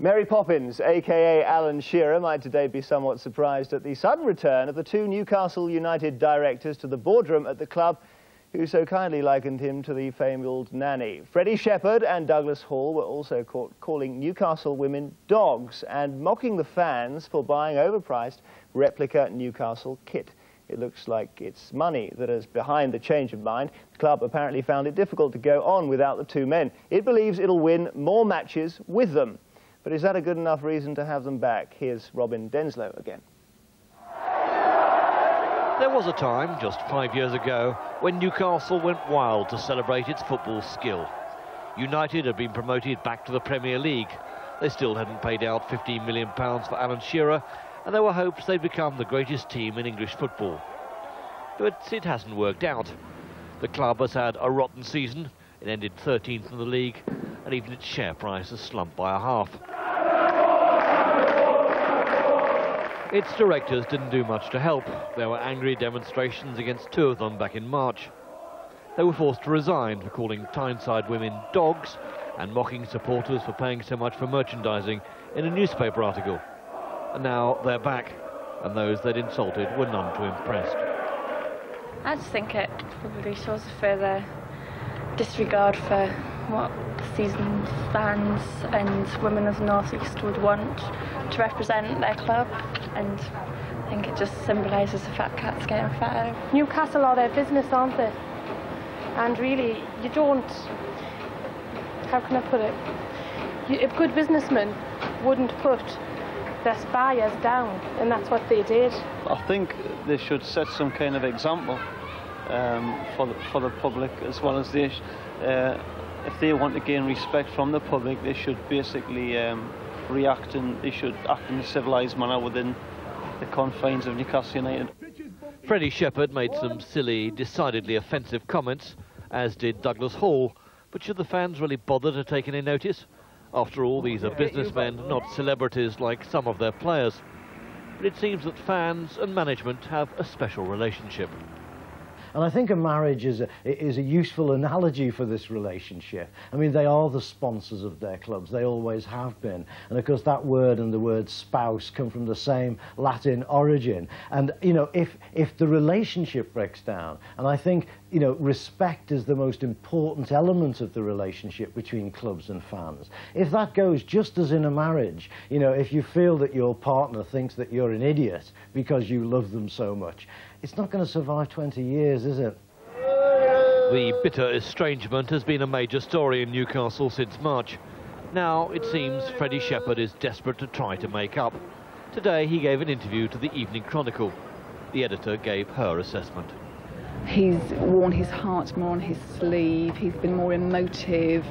Mary Poppins, aka Alan Shearer, might today be somewhat surprised at the sudden return of the two Newcastle United directors to the boardroom at the club, who so kindly likened him to the fabled nanny. Freddie Shepherd and Douglas Hall were also caught calling Newcastle women dogs and mocking the fans for buying overpriced replica Newcastle kit. It looks like it's money that is behind the change of mind. The club apparently found it difficult to go on without the two men. It believes it'll win more matches with them. But is that a good enough reason to have them back? Here's Robin Denselow again. There was a time, just five years ago, when Newcastle went wild to celebrate its football skill. United had been promoted back to the Premier League. They still hadn't paid out £15 million for Alan Shearer, and there were hopes they'd become the greatest team in English football. But it hasn't worked out. The club has had a rotten season. It ended 13th in the league, and even its share price has slumped by a half. Its directors didn't do much to help. There were angry demonstrations against two of them back in March. They were forced to resign for calling Tyneside women dogs and mocking supporters for paying so much for merchandising in a newspaper article. And now they're back, and those they'd insulted were none too impressed. I just think it probably shows a further disregard for what seasoned fans and women of the North East would want to represent their club and I think it just symbolises the fat cats getting fatter. Newcastle are their business, aren't they? And really, you don't, how can I put it? You, a good businessman wouldn't put their buyers down, and that's what they did. I think they should set some kind of example um, for, the, for the public as well as they, uh, if they want to gain respect from the public, they should basically um, react and they should act in a civilised manner within the confines of Newcastle United. Freddie Shepherd made some silly, decidedly offensive comments, as did Douglas Hall. But should the fans really bother to take any notice? After all, these are businessmen, not celebrities like some of their players. But it seems that fans and management have a special relationship. And I think a marriage is a, is a useful analogy for this relationship. I mean, they are the sponsors of their clubs. They always have been. And of course, that word and the word spouse come from the same Latin origin. And, you know, if, if the relationship breaks down, and I think, you know, respect is the most important element of the relationship between clubs and fans. If that goes just as in a marriage, you know, if you feel that your partner thinks that you're an idiot because you love them so much, it's not going to survive 20 years, is it? The bitter estrangement has been a major story in Newcastle since March. Now, it seems Freddie Shepherd is desperate to try to make up. Today, he gave an interview to the Evening Chronicle. The editor gave her assessment. He's worn his heart more on his sleeve, he's been more emotive.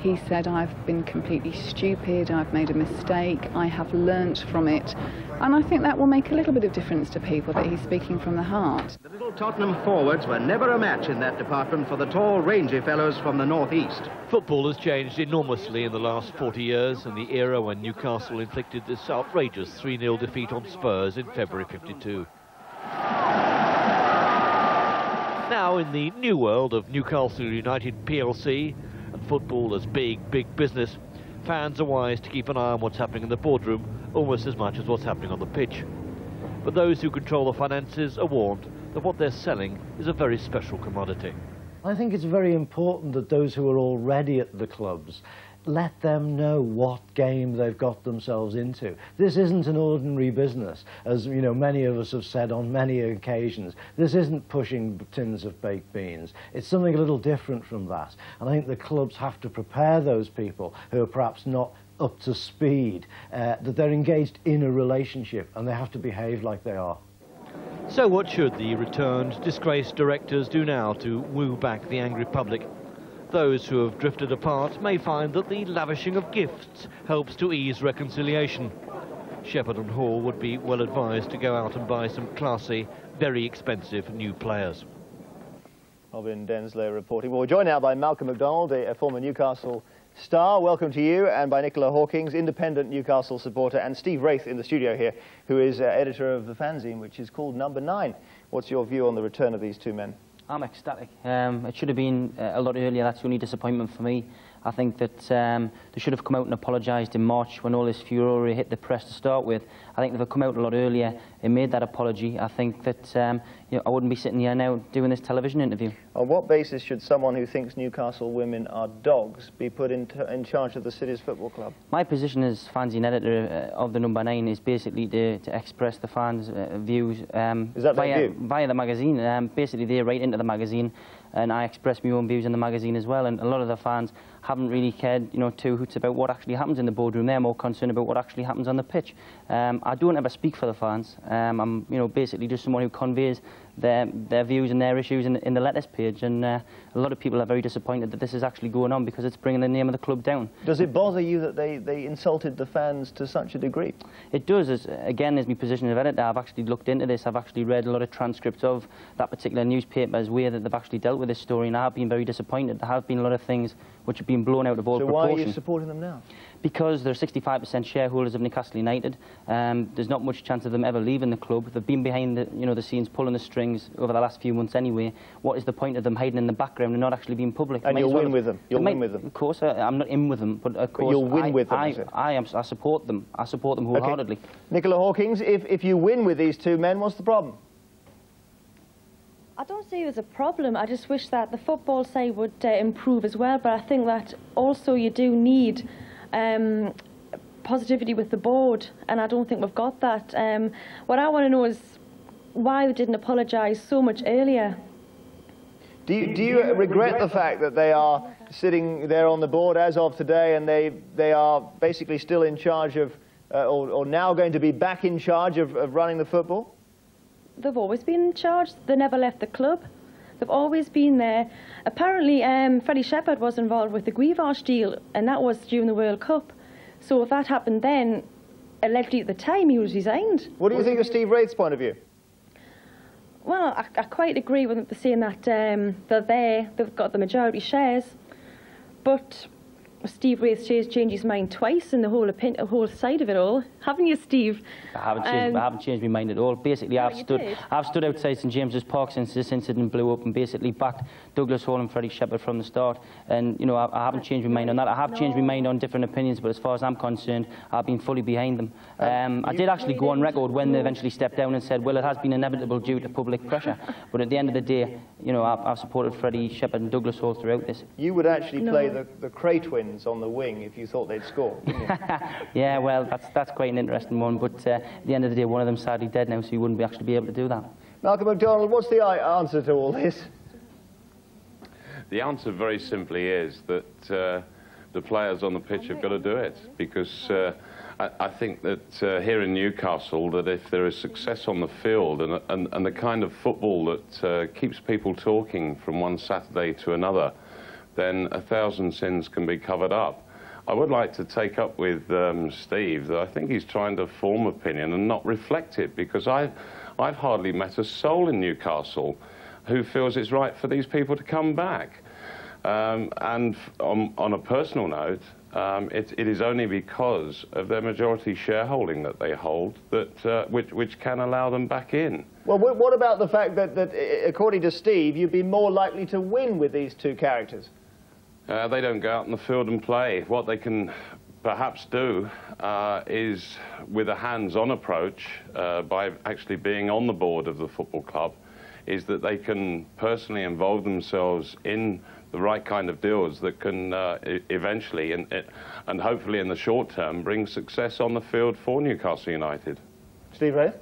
He said, I've been completely stupid, I've made a mistake, I have learnt from it. And I think that will make a little bit of difference to people that he's speaking from the heart. The little Tottenham forwards were never a match in that department for the tall, rangy fellows from the northeast. Football has changed enormously in the last 40 years, and the era when Newcastle inflicted this outrageous 3-0 defeat on Spurs in February 52. Now, in the new world of Newcastle United PLC, and football as big, big business, fans are wise to keep an eye on what's happening in the boardroom almost as much as what's happening on the pitch. But those who control the finances are warned that what they're selling is a very special commodity. I think it's very important that those who are already at the clubs let them know what game they've got themselves into. This isn't an ordinary business, as you know many of us have said on many occasions. This isn't pushing tins of baked beans. It's something a little different from that. And I think the clubs have to prepare those people who are perhaps not up to speed, uh, that they're engaged in a relationship and they have to behave like they are. So what should the returned, disgraced directors do now to woo back the angry public? Those who have drifted apart may find that the lavishing of gifts helps to ease reconciliation. Shepherd and Hall would be well advised to go out and buy some classy, very expensive new players. Robin Denselow reporting. Well, we're joined now by Malcolm Macdonald, a, former Newcastle star. Welcome to you, and by Nicola Hawkins, independent Newcastle supporter, and Steve Wraith in the studio here, who is uh, editor of the fanzine, which is called Number Nine. What's your view on the return of these two men? I'm ecstatic. Um, it should have been uh, a lot earlier. That's the only disappointment for me. I think that um, they should have come out and apologised in March when all this furore hit the press to start with. I think they'd come out a lot earlier and made that apology, I think that um, you know, I wouldn't be sitting here now doing this television interview. On what basis should someone who thinks Newcastle women are dogs be put in, in charge of the city's football club? My position as fanzine editor uh, of the number nine is basically to, to express the fans' uh, views um, Is that their via, view? via the magazine. Um, basically, they write into the magazine, and I express my own views in the magazine as well. And a lot of the fans haven't really cared, you know, two hoots about what actually happens in the boardroom. They're more concerned about what actually happens on the pitch. Um, I don't ever speak for the fans. Um, I'm, you know, basically just someone who conveys their, their views and their issues in, in the letters page. And uh, a lot of people are very disappointed that this is actually going on because it's bringing the name of the club down. Does it bother you that they, they insulted the fans to such a degree? It does. As, again, as my position of editor, I've actually looked into this. I've actually read a lot of transcripts of that particular newspaper's way that they've actually dealt with this story, and I have been very disappointed. There have been a lot of things which have been blown out of all So proportion. why are you supporting them now? Because they're 65% shareholders of Newcastle United. Um, there's not much chance of them ever leaving the club. They've been behind the, you know, the scenes, pulling the strings over the last few months anyway. What is the point of them hiding in the background and not actually being public? And Might you'll as well win with them. You'll win might- with them. Of course, I, I'm not in with them, but of course, you'll win I, with them, I, is? I, am, I support them. I support them wholeheartedly. Nicola Hawkins, if, if you win with these two men, what's the problem? I don't see it as a problem. I just wish that the football side would uh, improve as well. But I think that also you do need um, positivity with the board, and I don't think we've got that. Um, what I want to know is why they didn't apologise so much earlier. Do you, do you regret the fact that they are sitting there on the board as of today and they, they are basically still in charge of, uh, or, or now going to be back in charge of, of running the football? They've always been in charge. They never left the club. They've always been there. Apparently, um, Freddie Shepherd was involved with the Guivarch deal, and that was during the World Cup. So if that happened then, allegedly at the time, he was resigned. What do you think of Steve Wraith's point of view? Well, I, I quite agree with for saying that um, they're there, they've got the majority shares, but Steve Wraith changed his mind twice in the whole, the uh, whole side of it all, haven't you, Steve? I haven't changed, um, I haven't changed my mind at all. Basically, oh, I've stood, did? I've stood outside St James's Park since this incident blew up and basically backed Douglas Hall and Freddie Shepherd from the start. And you know, I, I haven't changed my mind on that. I have changed my mind on different opinions, but as far as I'm concerned, I've been fully behind them. Um, I did actually go on record when they eventually stepped down and said, "Well, it has been inevitable due to public pressure." But at the end of the day, you know, I've, I've supported Freddie Shepherd and Douglas Hall throughout this. You would actually play No. the, the Kray twins on the wing if you thought they'd score. Yeah, well, that's that's quite an interesting one. But uh, at the end of the day, one of them sadly dead now, so you wouldn't be actually be able to do that. Malcolm Macdonald, what's the answer to all this? The answer very simply is that uh, the players on the pitch have got to do it because uh, I, I think that uh, here in Newcastle that if there is success on the field and, and, and the kind of football that uh, keeps people talking from one Saturday to another, then a thousand sins can be covered up. I would like to take up with um, Steve that I think he's trying to form opinion and not reflect it because I, I've hardly met a soul in Newcastle who feels it's right for these people to come back. Um, and on, on a personal note, um, it, it is only because of their majority shareholding that they hold that, uh, which, which can allow them back in. Well, what, about the fact that, that, according to Steve, you'd be more likely to win with these two characters? Uh, they don't go out in the field and play. What they can perhaps do uh, is, with a hands-on approach, uh, by actually being on the board of the football club, is that they can personally involve themselves in the right kind of deals that can uh, e- eventually and, and hopefully in the short term bring success on the field for Newcastle United. Steve Wraith?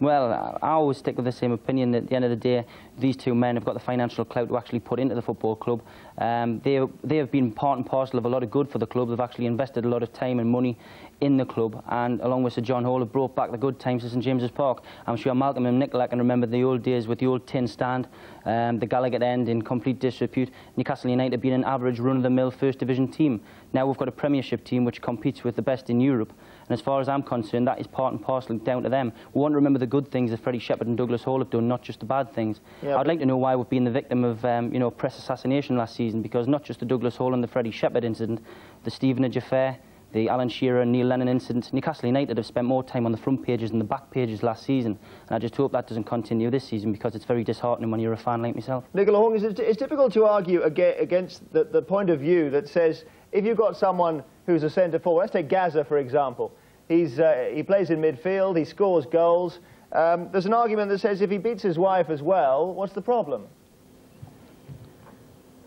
Well, I I always stick with the same opinion. That at the end of the day, these two men have got the financial clout to actually put into the football club. Um, they, they have been part and parcel of a lot of good for the club. They've actually invested a lot of time and money in the club, and along with Sir John Hall, have brought back the good times to St James's Park. I'm sure Malcolm and Nicola can remember the old days with the old tin stand, um, the Gallowgate end in complete disrepute. Newcastle United being an average run-of-the-mill first division team. Now we've got a Premiership team which competes with the best in Europe. And as far as I'm concerned, that is part and parcel down to them. We want to remember the good things that Freddie Shepherd and Douglas Hall have done, not just the bad things. Yeah, I'd like to know why we've been the victim of, um, you know, press assassination last season, because not just the Douglas Hall and the Freddie Shepherd incident, the Stevenage affair, the Alan Shearer and Neil Lennon incident. Newcastle United have spent more time on the front pages than the back pages last season, and I just hope that doesn't continue this season because it's very disheartening when you're a fan like myself. Nicola it's, it's difficult to argue against the, the point of view that says if you've got someone who's a centre forward, let's take Gazza for example, He's, uh, he plays in midfield, he scores goals. Um, there's an argument that says if he beats his wife as well, what's the problem?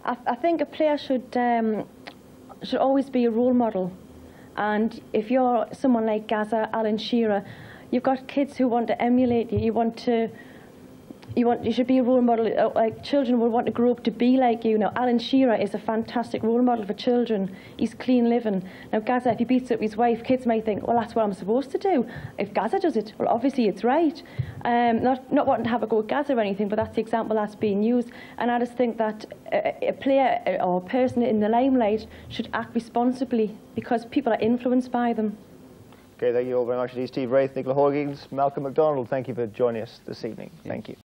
I, I think a player should, um, should always be a role model. And if you're someone like Gazza, Alan Shearer, you've got kids who want to emulate you. You want to you want you should be a role model uh, like children will want to grow up to be like you. Now Alan Shearer is a fantastic role model for children. He's clean living. Now Gazza if he beats up his wife kids may think well that's what I'm supposed to do. If Gazza does it well obviously it's right. Um, not not wanting to have a go at Gazza or anything but that's the example that's being used. And I just think that a, a player or a person in the limelight should act responsibly because people are influenced by them. Okay, thank you all very much indeed. Steve Wraith, Nicola Hawkins, Malcolm Macdonald, thank you for joining us this evening. Thank you.